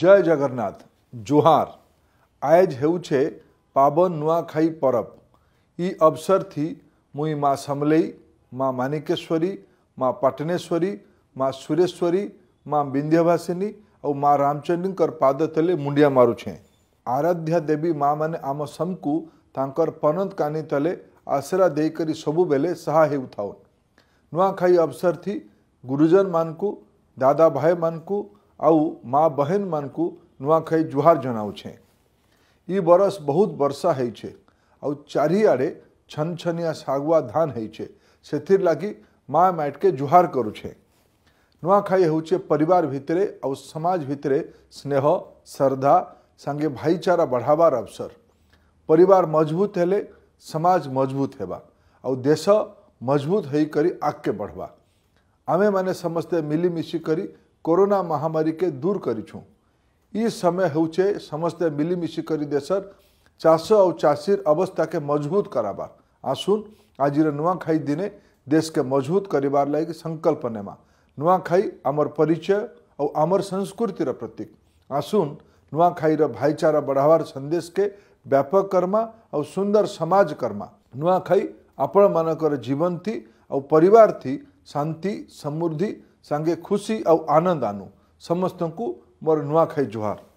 જય જગન્નાથ જોહાર આજ હેવું છે પાવન નુઆખાઈ પરબ એ અવસરથી મુઈ મા સમલઈ મા માણિકેશ્વરી મા પાટણેશ્વરી મા સુરેશ્વરી મા વિંધ્યાભાસિની ଆଉ ମା' ରାମଚଣ୍ଡୀଙ୍କର ପାଦ ତଳେ ମୁଣ୍ଡିଆ ମାରୁଛେଁ ଆରାଧ୍ୟା ଦେବୀ ମା'ମାନେ ଆମ ସମକୁ ତାଙ୍କର ପନନ୍ତ କାନି ତଳେ ଆଶ୍ରା ଦେଇକରି ସବୁବେଳେ ସାହା ହେଉଥାଉନ୍ ନୂଆଖାଇ ଅବସରଥି ଗୁରୁଜନମାନଙ୍କୁ ଦାଦା ଭାଇମାନଙ୍କୁ આવું મા બહેન માનકુ નુઆખાઈ જુહાર જણાવ છે ઈ બરસ બહુત વર્ષા હૈ છે આઉ ચારિઆડે છનછનિયા સાગવા ધાન હૈ છે ସେଥିର୍ ଲାଗି ମା ମାଟିକେ ଜୁହାର କରୁଛେ ନୂଆଖାଇ ହେଉଛେ ପରିବାର ଭିତରେ ଆଉ ସମାଜ ଭିତରେ ସ୍ନେହ ଶ୍ରଦ୍ଧା ସାଙ୍ଗେ ଭାଇଚାରା ବଢ଼ାବାର ଅବସର ପରିବାର ମଜବୁତ ହେଲେ ସମାଜ ମଜବୁତ ହେବା ଆଉ ଦେଶ ମଜବୁତ ହେଇକରି ଆଗକେ ବଢ଼ବା ଆମେମାନେ ସମସ୍ତେ ମିଲିମିଶି କରି કોરોના મહામારી કે દૂર કરી છું એ સમય હું છે સમસ્તે મિલીમિશી કરી દેસર ଚାଷ ଆଉ ଚାଷୀର ଅବସ୍ଥାକେ ମଜବୁତ କରାବାର୍ ଆସୁନ୍ ଆଜିର ନୂଆଖାଇ ଦିନେ ଦେଶକେ ମଜବୁତ କରିବାର ଲାଗି ସଂକଳ୍ପ ନେମା ନୂଆଖାଇ ଆମର ପରିଚୟ ଆଉ ଆମର ସଂସ୍କୃତିର ପ୍ରତୀକ ଆସୁନ୍ ନୂଆଖାଇର ଭାଇଚାରା ବଢ଼ାବାର ସନ୍ଦେଶକେ ବ୍ୟାପକ କର୍ମା ଆଉ ସୁନ୍ଦର ସମାଜ କର୍ମା ନୂଆଖାଇ ଆପଣମାନଙ୍କର ଜୀବନଥି ଆଉ ପରିବାରଥି ଶାନ୍ତି ସମୃଦ୍ଧି ସାଙ୍ଗେ ଖୁସି ଆଉ ଆନନ୍ଦ ଆନୁ ସମସ୍ତଙ୍କୁ ମୋର ନୂଆଖାଇ ଜୁହାର